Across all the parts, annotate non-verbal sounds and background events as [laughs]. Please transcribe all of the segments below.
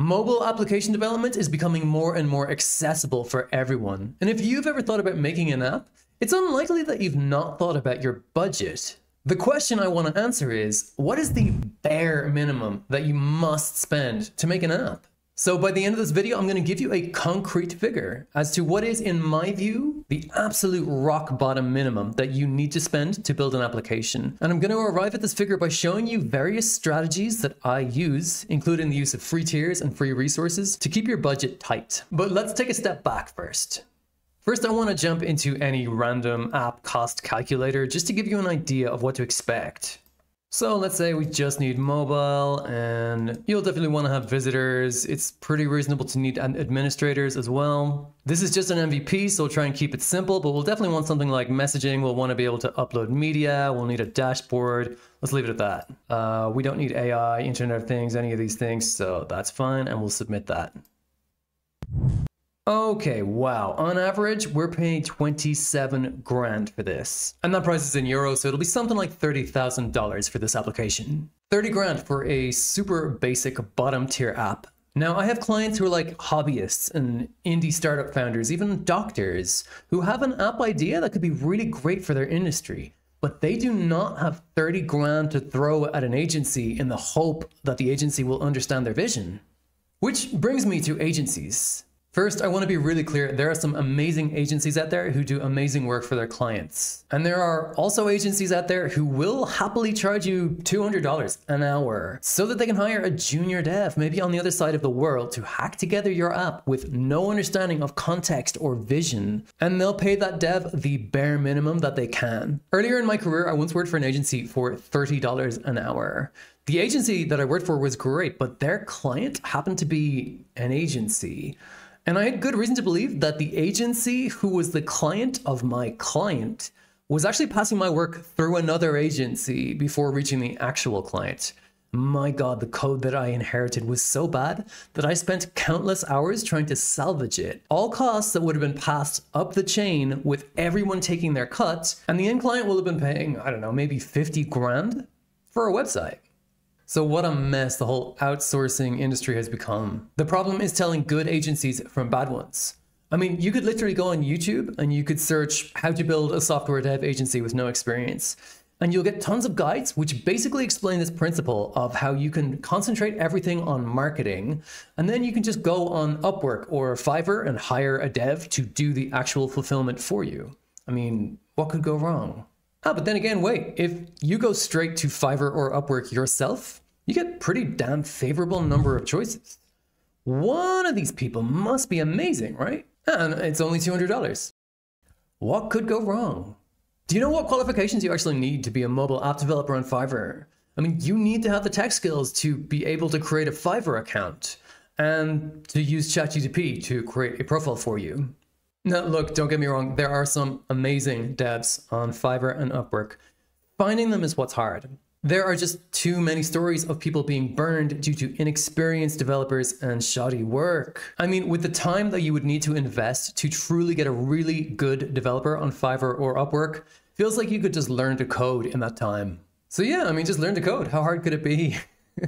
Mobile application development is becoming more and more accessible for everyone. And if you've ever thought about making an app, it's unlikely that you've not thought about your budget. The question I want to answer is what is the bare minimum that you must spend to make an app? So by the end of this video, I'm going to give you a concrete figure as to what is, in my view, the absolute rock bottom minimum that you need to spend to build an application. And I'm going to arrive at this figure by showing you various strategies that I use, including the use of free tiers and free resources to keep your budget tight. But let's take a step back first. First, I want to jump into any random app cost calculator just to give you an idea of what to expect. So let's say we just need mobile and you'll definitely want to have visitors. It's pretty reasonable to need administrators as well. This is just an MVP, so we'll try and keep it simple, but we'll definitely want something like messaging. We'll want to be able to upload media. We'll need a dashboard. Let's leave it at that. Uh, we don't need AI, Internet of Things, any of these things, so that's fine, and we'll submit that. Okay, wow. On average, we're paying 27 grand for this. And that price is in euros, so it'll be something like $30,000 for this application. 30 grand for a super basic bottom tier app. Now, I have clients who are like hobbyists and indie startup founders, even doctors, who have an app idea that could be really great for their industry. But they do not have 30 grand to throw at an agency in the hope that the agency will understand their vision. Which brings me to agencies. First, I want to be really clear there are some amazing agencies out there who do amazing work for their clients. And there are also agencies out there who will happily charge you $200 an hour so that they can hire a junior dev, maybe on the other side of the world, to hack together your app with no understanding of context or vision. And they'll pay that dev the bare minimum that they can. Earlier in my career, I once worked for an agency for $30 an hour. The agency that I worked for was great, but their client happened to be an agency. And I had good reason to believe that the agency who was the client of my client was actually passing my work through another agency before reaching the actual client. My god, the code that I inherited was so bad that I spent countless hours trying to salvage it. All costs that would have been passed up the chain with everyone taking their cut, and the end client will have been paying, I don't know, maybe 50 grand for a website. So what a mess the whole outsourcing industry has become. The problem is telling good agencies from bad ones. I mean, you could literally go on YouTube and you could search how to build a software dev agency with no experience. And you'll get tons of guides which basically explain this principle of how you can concentrate everything on marketing. And then you can just go on Upwork or Fiverr and hire a dev to do the actual fulfillment for you. I mean, what could go wrong? Ah, but then again, wait, if you go straight to Fiverr or Upwork yourself, you get pretty damn favorable number of choices. One of these people must be amazing, right? And it's only $200. What could go wrong? Do you know what qualifications you actually need to be a mobile app developer on Fiverr? I mean, you need to have the tech skills to be able to create a Fiverr account and to use ChatGPT to create a profile for you. Now, look, don't get me wrong, there are some amazing devs on Fiverr and Upwork. Finding them is what's hard. There are just too many stories of people being burned due to inexperienced developers and shoddy work. I mean, with the time that you would need to invest to truly get a really good developer on Fiverr or Upwork, feels like you could just learn to code in that time. So yeah, I mean, just learn to code. How hard could it be?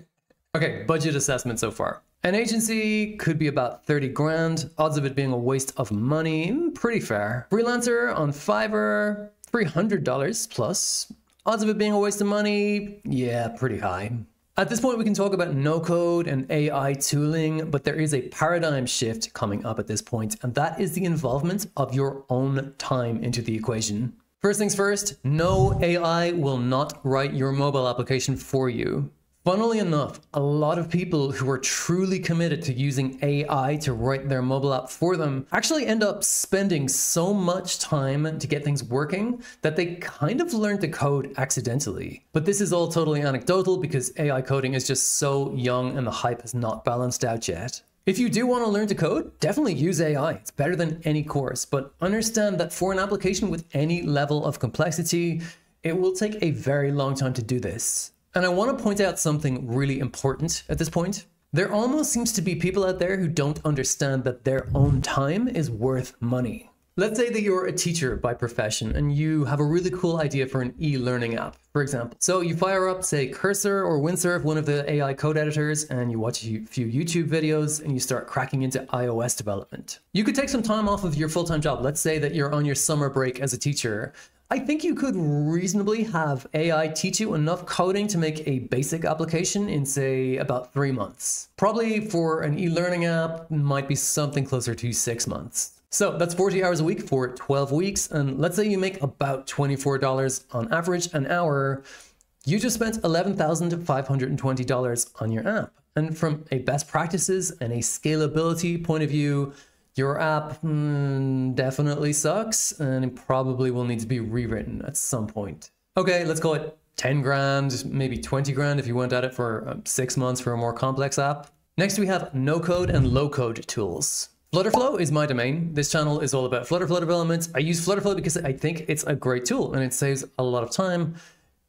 [laughs] okay, budget assessment so far. An agency could be about 30 grand, odds of it being a waste of money, mm, pretty fair. Freelancer on Fiverr, $300 plus. Odds of it being a waste of money, yeah, pretty high. At this point, we can talk about no code and AI tooling, but there is a paradigm shift coming up at this point, and that is the involvement of your own time into the equation. First things first, no AI will not write your mobile application for you. Funnily enough, a lot of people who are truly committed to using AI to write their mobile app for them actually end up spending so much time to get things working that they kind of learn to code accidentally. But this is all totally anecdotal because AI coding is just so young and the hype has not balanced out yet. If you do want to learn to code, definitely use AI. It's better than any course, but understand that for an application with any level of complexity, it will take a very long time to do this. And I want to point out something really important at this point. There almost seems to be people out there who don't understand that their own time is worth money. Let's say that you're a teacher by profession and you have a really cool idea for an e-learning app, for example. So you fire up, say, Cursor or Windsurf, one of the AI code editors, and you watch a few YouTube videos and you start cracking into iOS development. You could take some time off of your full-time job. Let's say that you're on your summer break as a teacher I think you could reasonably have AI teach you enough coding to make a basic application in, say, about three months. Probably for an e-learning app, might be something closer to six months. So that's 40 hours a week for 12 weeks. And let's say you make about $24 on average an hour. You just spent $11,520 on your app. And from a best practices and a scalability point of view, your app mm, definitely sucks and it probably will need to be rewritten at some point. Okay, let's call it 10 grand, maybe 20 grand if you went at it for uh, six months for a more complex app. Next, we have no code and low code tools. Flutterflow is my domain. This channel is all about Flutterflow development. I use Flutterflow because I think it's a great tool and it saves a lot of time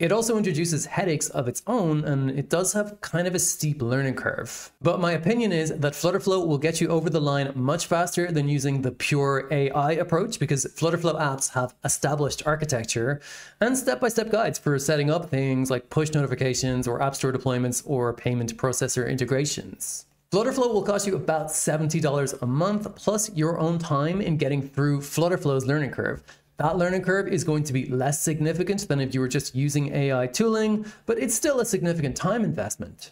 it also introduces headaches of its own, and it does have kind of a steep learning curve. But my opinion is that Flutterflow will get you over the line much faster than using the pure AI approach because Flutterflow apps have established architecture and step-by-step -step guides for setting up things like push notifications or App Store deployments or payment processor integrations. Flutterflow will cost you about $70 a month plus your own time in getting through Flutterflow's learning curve. That learning curve is going to be less significant than if you were just using AI tooling, but it's still a significant time investment.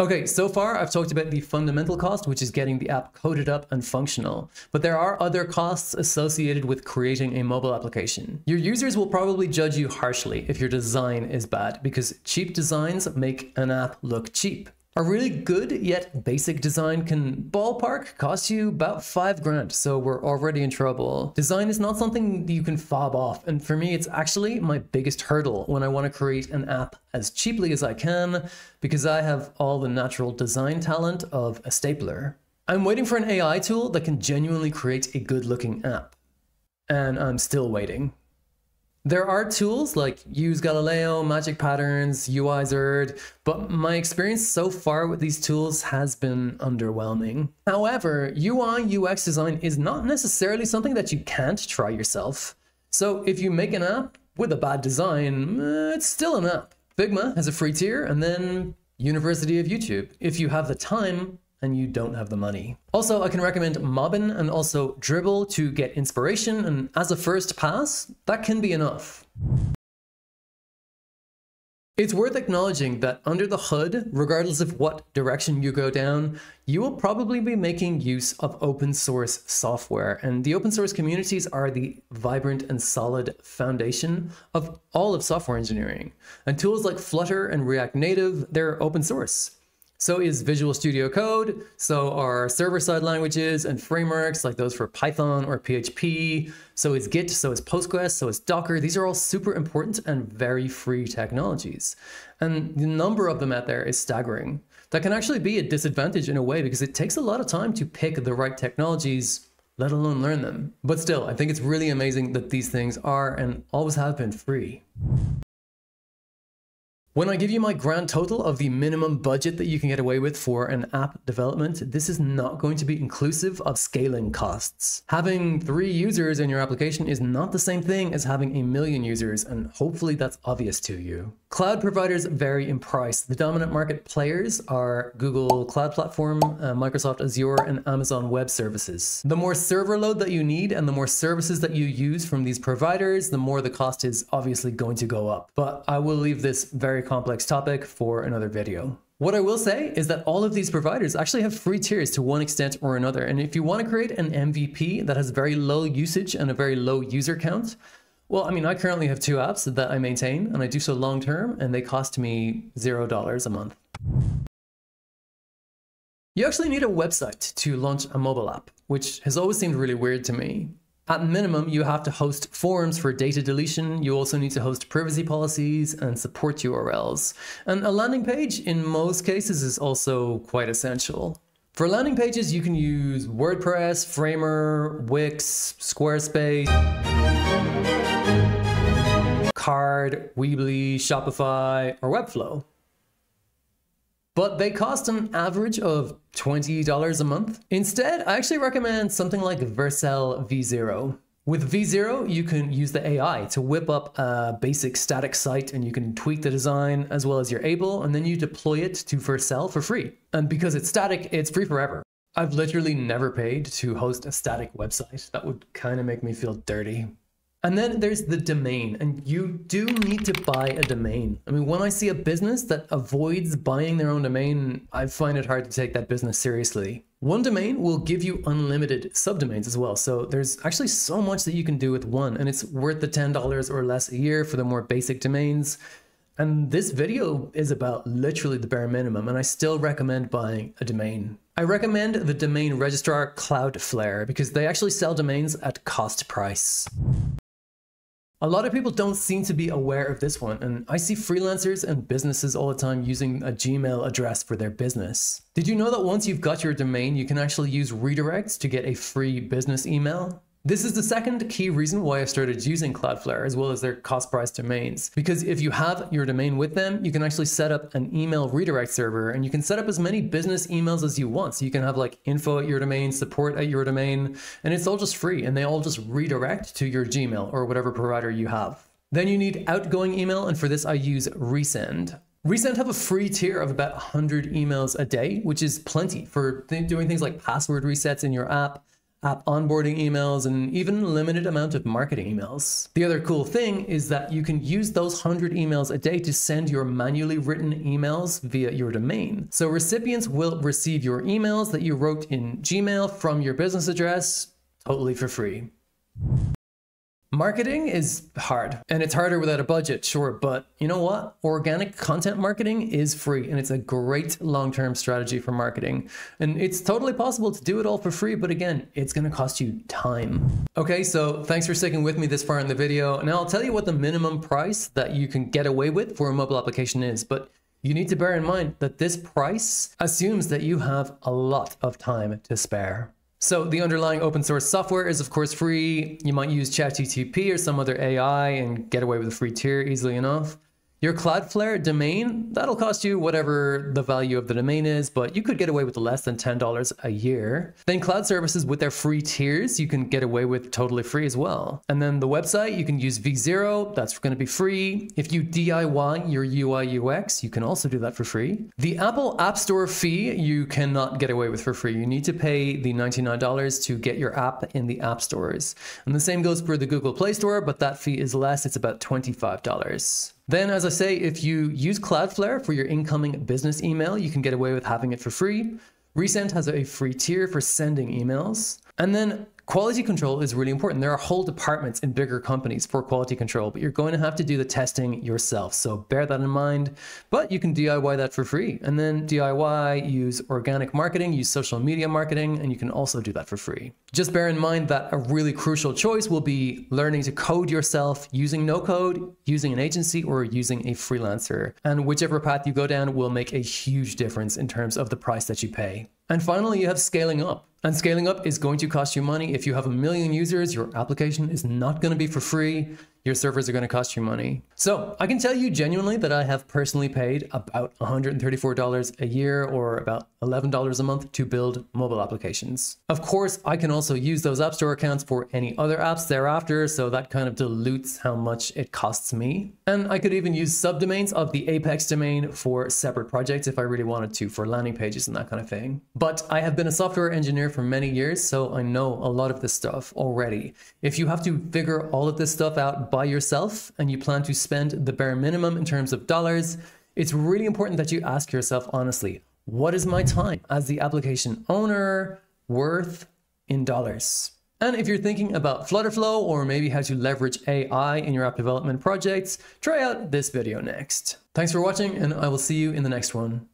Okay, so far I've talked about the fundamental cost, which is getting the app coded up and functional. But there are other costs associated with creating a mobile application. Your users will probably judge you harshly if your design is bad, because cheap designs make an app look cheap. A really good yet basic design can ballpark cost you about five grand, so we're already in trouble. Design is not something you can fob off, and for me it's actually my biggest hurdle when I want to create an app as cheaply as I can, because I have all the natural design talent of a stapler. I'm waiting for an AI tool that can genuinely create a good looking app. And I'm still waiting. There are tools like Use Galileo, Magic Patterns, Uizard, but my experience so far with these tools has been underwhelming. However, UI UX design is not necessarily something that you can't try yourself. So if you make an app with a bad design, eh, it's still an app. Figma has a free tier, and then University of YouTube. If you have the time, and you don't have the money. Also, I can recommend Mobbin and also Dribbble to get inspiration, and as a first pass, that can be enough. It's worth acknowledging that under the hood, regardless of what direction you go down, you will probably be making use of open source software. And the open source communities are the vibrant and solid foundation of all of software engineering. And tools like Flutter and React Native, they're open source. So is Visual Studio Code, so are server-side languages and frameworks like those for Python or PHP, so is Git, so is Postgres, so is Docker. These are all super important and very free technologies. And the number of them out there is staggering. That can actually be a disadvantage in a way because it takes a lot of time to pick the right technologies let alone learn them. But still, I think it's really amazing that these things are and always have been free. When I give you my grand total of the minimum budget that you can get away with for an app development, this is not going to be inclusive of scaling costs. Having three users in your application is not the same thing as having a million users, and hopefully that's obvious to you. Cloud providers vary in price. The dominant market players are Google Cloud Platform, uh, Microsoft Azure, and Amazon Web Services. The more server load that you need and the more services that you use from these providers, the more the cost is obviously going to go up. But I will leave this very complex topic for another video. What I will say is that all of these providers actually have free tiers to one extent or another. And if you want to create an MVP that has very low usage and a very low user count, well, I mean, I currently have two apps that I maintain and I do so long term and they cost me $0 a month. You actually need a website to launch a mobile app, which has always seemed really weird to me. At minimum, you have to host forums for data deletion. You also need to host privacy policies and support URLs. And a landing page, in most cases, is also quite essential. For landing pages, you can use WordPress, Framer, Wix, Squarespace, Carrd, Weebly, Shopify, or Webflow. But they cost an average of $20 a month. Instead, I actually recommend something like Vercel V0. With V0, you can use the AI to whip up a basic static site and you can tweak the design as well as you're able, and then you deploy it to Vercel for free. And because it's static, it's free forever. I've literally never paid to host a static website. That would kind of make me feel dirty. And then there's the domain, and you do need to buy a domain. I mean, when I see a business that avoids buying their own domain, I find it hard to take that business seriously. One domain will give you unlimited subdomains as well. So there's actually so much that you can do with one, and it's worth the $10 or less a year for the more basic domains. And this video is about literally the bare minimum, and I still recommend buying a domain. I recommend the domain registrar Cloudflare because they actually sell domains at cost price. A lot of people don't seem to be aware of this one, and I see freelancers and businesses all the time using a Gmail address for their business. Did you know that once you've got your domain, you can actually use redirects to get a free business email? This is the second key reason why I started using Cloudflare as well as their cost price domains. Because if you have your domain with them, you can actually set up an email redirect server and you can set up as many business emails as you want. So you can have like info at your domain, support at your domain, and it's all just free and they all just redirect to your Gmail or whatever provider you have. Then you need outgoing email, and for this I use Resend. Resend have a free tier of about 100 emails a day, which is plenty for th doing things like password resets in your app, app onboarding emails, and even limited amount of marketing emails. The other cool thing is that you can use those 100 emails a day to send your manually written emails via your domain. So recipients will receive your emails that you wrote in Gmail from your business address totally for free. Marketing is hard and it's harder without a budget, sure, but you know what? Organic content marketing is free and it's a great long term strategy for marketing. And it's totally possible to do it all for free, but again, it's gonna cost you time. Okay, so thanks for sticking with me this far in the video. Now I'll tell you what the minimum price that you can get away with for a mobile application is, but you need to bear in mind that this price assumes that you have a lot of time to spare. So the underlying open source software is of course free. You might use ChatGTP or some other AI and get away with a free tier easily enough. Your Cloudflare domain, that'll cost you whatever the value of the domain is, but you could get away with less than $10 a year. Then cloud services with their free tiers, you can get away with totally free as well. And then the website, you can use V0, that's going to be free. If you DIY your UI UX, you can also do that for free. The Apple App Store fee, you cannot get away with for free. You need to pay the $99 to get your app in the app stores. And the same goes for the Google Play Store, but that fee is less, it's about $25. Then, as I say, if you use Cloudflare for your incoming business email, you can get away with having it for free. Resend has a free tier for sending emails. And then Quality control is really important. There are whole departments in bigger companies for quality control, but you're going to have to do the testing yourself. So bear that in mind. But you can DIY that for free. And then DIY, use organic marketing, use social media marketing, and you can also do that for free. Just bear in mind that a really crucial choice will be learning to code yourself using no code, using an agency, or using a freelancer. And whichever path you go down will make a huge difference in terms of the price that you pay. And finally, you have scaling up. And scaling up is going to cost you money. If you have a million users, your application is not going to be for free your servers are going to cost you money. So I can tell you genuinely that I have personally paid about $134 a year or about $11 a month to build mobile applications. Of course, I can also use those App Store accounts for any other apps thereafter, so that kind of dilutes how much it costs me. And I could even use subdomains of the Apex domain for separate projects if I really wanted to, for landing pages and that kind of thing. But I have been a software engineer for many years, so I know a lot of this stuff already. If you have to figure all of this stuff out by yourself and you plan to spend the bare minimum in terms of dollars, it's really important that you ask yourself honestly, what is my time as the application owner worth in dollars? And if you're thinking about Flutterflow or maybe how to leverage AI in your app development projects, try out this video next. Thanks for watching and I will see you in the next one.